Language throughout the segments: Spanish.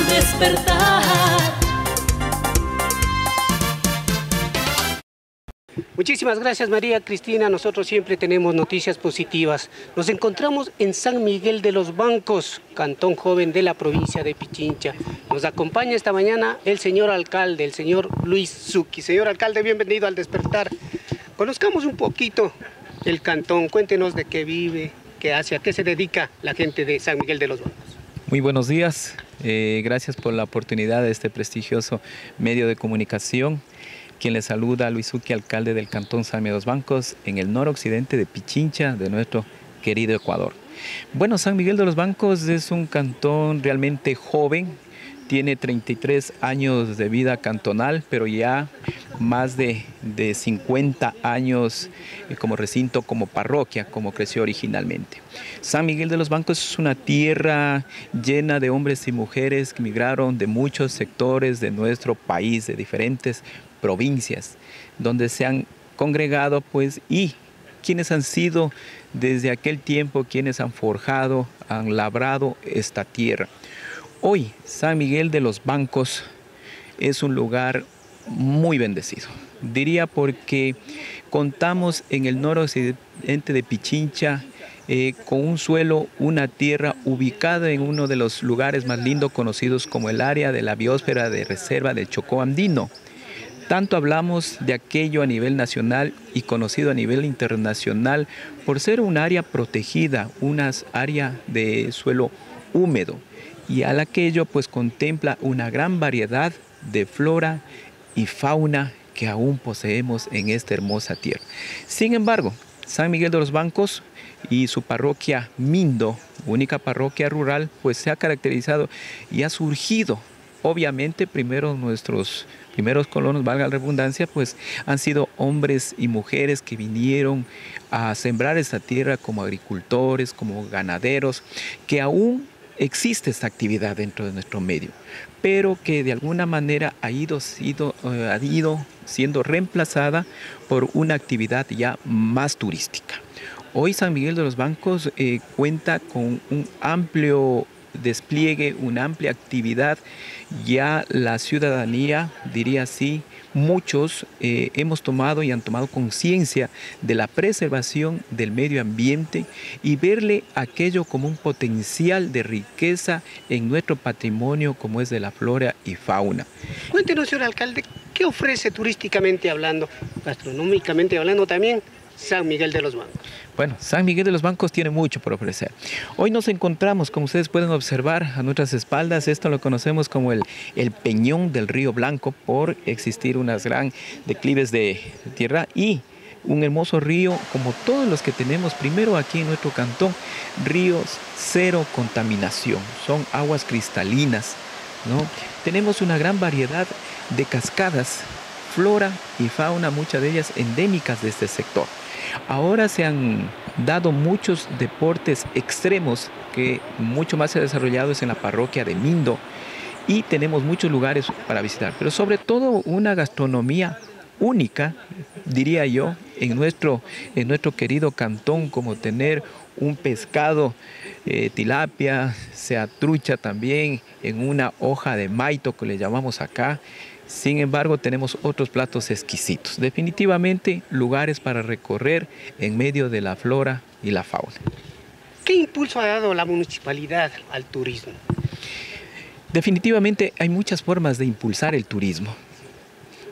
despertar. Muchísimas gracias María Cristina, nosotros siempre tenemos noticias positivas. Nos encontramos en San Miguel de los Bancos, cantón joven de la provincia de Pichincha. Nos acompaña esta mañana el señor alcalde, el señor Luis Zucchi. Señor alcalde, bienvenido al despertar. Conozcamos un poquito el cantón, cuéntenos de qué vive, qué hace, a qué se dedica la gente de San Miguel de los Bancos. Muy buenos días, eh, gracias por la oportunidad de este prestigioso medio de comunicación. Quien le saluda, Luis Zucchi, alcalde del Cantón San Miguel de los Bancos, en el noroccidente de Pichincha, de nuestro querido Ecuador. Bueno, San Miguel de los Bancos es un cantón realmente joven, tiene 33 años de vida cantonal, pero ya más de, de 50 años eh, como recinto, como parroquia, como creció originalmente. San Miguel de los Bancos es una tierra llena de hombres y mujeres que migraron de muchos sectores de nuestro país, de diferentes provincias, donde se han congregado pues y quienes han sido desde aquel tiempo quienes han forjado, han labrado esta tierra. Hoy San Miguel de los Bancos es un lugar muy bendecido. Diría porque contamos en el noroccidente de Pichincha eh, con un suelo, una tierra ubicada en uno de los lugares más lindos conocidos como el área de la biosfera de reserva del Chocó Andino. Tanto hablamos de aquello a nivel nacional y conocido a nivel internacional por ser un área protegida, una área de suelo húmedo y al aquello pues contempla una gran variedad de flora y fauna que aún poseemos en esta hermosa tierra. Sin embargo, San Miguel de los Bancos y su parroquia Mindo, única parroquia rural, pues se ha caracterizado y ha surgido. Obviamente, primero nuestros primeros colonos, valga la redundancia, pues han sido hombres y mujeres que vinieron a sembrar esta tierra como agricultores, como ganaderos, que aún existe esta actividad dentro de nuestro medio, pero que de alguna manera ha ido, sido, eh, ha ido siendo reemplazada por una actividad ya más turística. Hoy San Miguel de los Bancos eh, cuenta con un amplio despliegue, una amplia actividad. Ya la ciudadanía, diría así, muchos eh, hemos tomado y han tomado conciencia de la preservación del medio ambiente y verle aquello como un potencial de riqueza en nuestro patrimonio como es de la flora y fauna. Cuéntenos, señor alcalde, ¿qué ofrece turísticamente hablando, gastronómicamente hablando también San Miguel de los Bancos? Bueno, San Miguel de los Bancos tiene mucho por ofrecer. Hoy nos encontramos, como ustedes pueden observar a nuestras espaldas, esto lo conocemos como el, el peñón del río Blanco por existir unas gran declives de tierra y un hermoso río como todos los que tenemos primero aquí en nuestro cantón, ríos cero contaminación, son aguas cristalinas, ¿no? Tenemos una gran variedad de cascadas, flora y fauna, muchas de ellas endémicas de este sector. Ahora se han dado muchos deportes extremos que mucho más se ha desarrollado es en la parroquia de Mindo y tenemos muchos lugares para visitar, pero sobre todo una gastronomía única, diría yo, en nuestro, en nuestro querido cantón, como tener un pescado eh, tilapia, sea trucha también, en una hoja de maito que le llamamos acá, sin embargo, tenemos otros platos exquisitos. Definitivamente, lugares para recorrer en medio de la flora y la fauna. ¿Qué impulso ha dado la municipalidad al turismo? Definitivamente hay muchas formas de impulsar el turismo.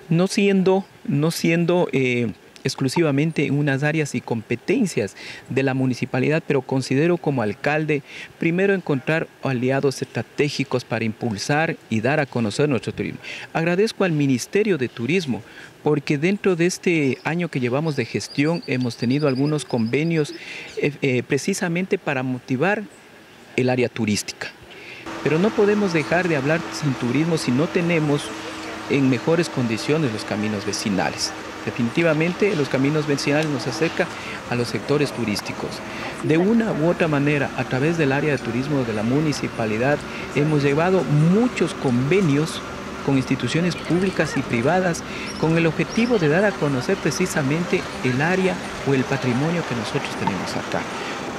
No siendo, no siendo eh, exclusivamente en unas áreas y competencias de la municipalidad, pero considero como alcalde primero encontrar aliados estratégicos para impulsar y dar a conocer nuestro turismo. Agradezco al Ministerio de Turismo porque dentro de este año que llevamos de gestión hemos tenido algunos convenios eh, eh, precisamente para motivar el área turística. Pero no podemos dejar de hablar sin turismo si no tenemos en mejores condiciones los caminos vecinales. Definitivamente los caminos vecinales nos acerca a los sectores turísticos. De una u otra manera, a través del área de turismo de la municipalidad, hemos llevado muchos convenios con instituciones públicas y privadas con el objetivo de dar a conocer precisamente el área o el patrimonio que nosotros tenemos acá.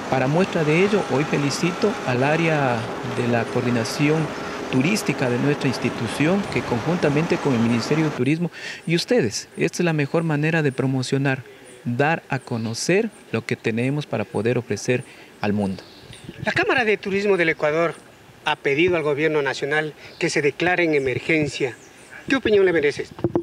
Para muestra de ello, hoy felicito al área de la coordinación turística de nuestra institución que conjuntamente con el Ministerio de Turismo y ustedes, esta es la mejor manera de promocionar, dar a conocer lo que tenemos para poder ofrecer al mundo. La Cámara de Turismo del Ecuador ha pedido al gobierno nacional que se declare en emergencia. ¿Qué opinión le merece esto?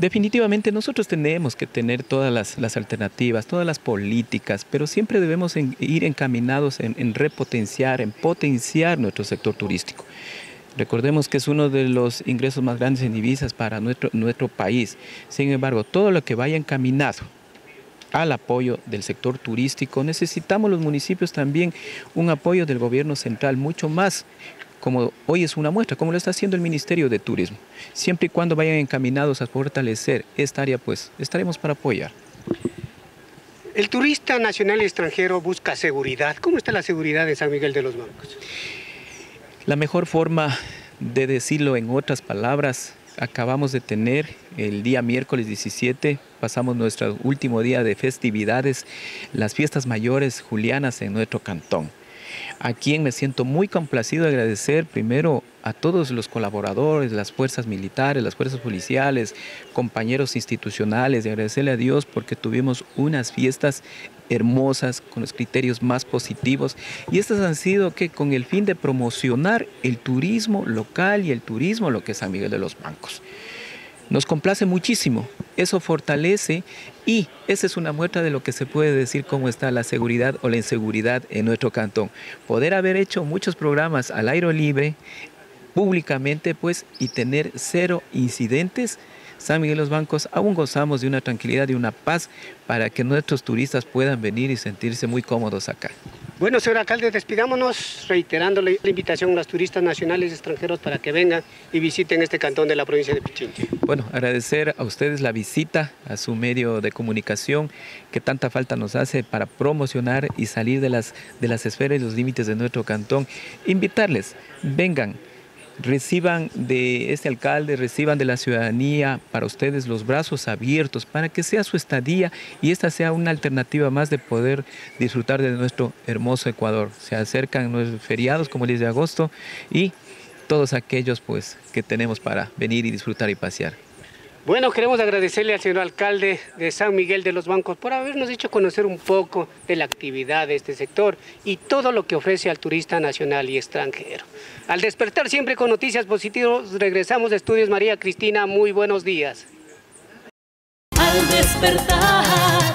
Definitivamente nosotros tenemos que tener todas las, alternativas, todas las políticas, pero siempre debemos ir encaminados en, en, repotenciar, en potenciar nuestro sector turístico. Recordemos que es uno de los ingresos más grandes en divisas para nuestro, nuestro país. Sin embargo, todo lo que vaya encaminado al apoyo del sector turístico, necesitamos los municipios también un apoyo del gobierno central mucho más como hoy es una muestra, como lo está haciendo el Ministerio de Turismo. Siempre y cuando vayan encaminados a fortalecer esta área, pues estaremos para apoyar. El turista nacional y extranjero busca seguridad. ¿Cómo está la seguridad de San Miguel de los Bancos? La mejor forma de decirlo en otras palabras, acabamos de tener el día miércoles 17, pasamos nuestro último día de festividades, las fiestas mayores julianas en nuestro cantón a quien me siento muy complacido de agradecer primero a todos los colaboradores, las fuerzas militares, las fuerzas policiales, compañeros institucionales, de agradecerle a Dios porque tuvimos unas fiestas hermosas, con los criterios más positivos. Y estas han sido que con el fin de promocionar el turismo local y el turismo lo que es San Miguel de los Bancos. Nos complace muchísimo, eso fortalece y esa es una muestra de lo que se puede decir cómo está la seguridad o la inseguridad en nuestro cantón. Poder haber hecho muchos programas al aire libre, públicamente pues, y tener cero incidentes San Miguel los Bancos aún gozamos de una tranquilidad y una paz para que nuestros turistas puedan venir y sentirse muy cómodos acá. Bueno, señor alcalde, despidámonos reiterando la invitación a los turistas nacionales y extranjeros para que vengan y visiten este cantón de la provincia de Pichincha. Bueno, agradecer a ustedes la visita a su medio de comunicación que tanta falta nos hace para promocionar y salir de las, de las esferas y los límites de nuestro cantón. Invitarles, vengan, reciban de este alcalde, reciban de la ciudadanía para ustedes los brazos abiertos para que sea su estadía y esta sea una alternativa más de poder disfrutar de nuestro hermoso Ecuador. Se acercan los feriados como el 10 de agosto y todos aquellos pues que tenemos para venir y disfrutar y pasear. Bueno, queremos agradecerle al señor alcalde de San Miguel de los Bancos por habernos hecho conocer un poco de la actividad de este sector y todo lo que ofrece al turista nacional y extranjero. Al despertar siempre con noticias positivas, regresamos a Estudios María Cristina. Muy buenos días. Al despertar.